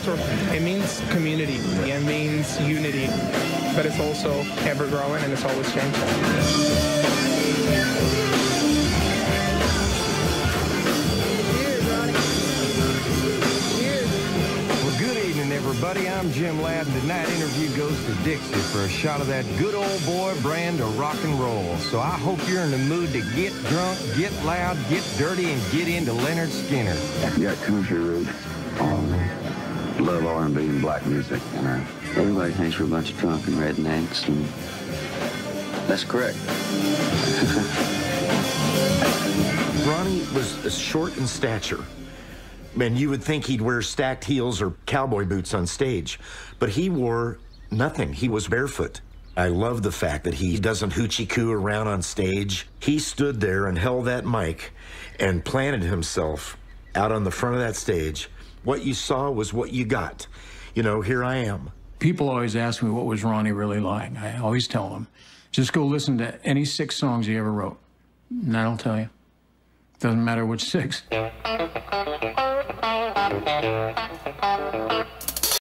counterculture, it means community, it means unity, but it's also ever growing and it's always changing. Well, good evening, everybody. I'm Jim Ladd, and tonight Innerview goes to Dixie for a shot of that good old boy brand of rock and roll. So I hope you're in the mood to get drunk, get loud, get dirty, and get into Lynyrd Skynyrd. got country roots. Um, love R&B and black music, you know. Everybody thinks we're a bunch of drunken rednecks, and that's correct. Ronnie was uh, short in stature. And you would think he'd wear stacked heels or cowboy boots on stage. But he wore nothing. He was barefoot. I love the fact that he doesn't hoochie coo around on stage. He stood there and held that mic and planted himself out on the front of that stage. What you saw was what you got. You know, here I am. People always ask me what was Ronnie really like. I always tell them, just go listen to any six songs he ever wrote, and that'll tell you. Doesn't matter which six.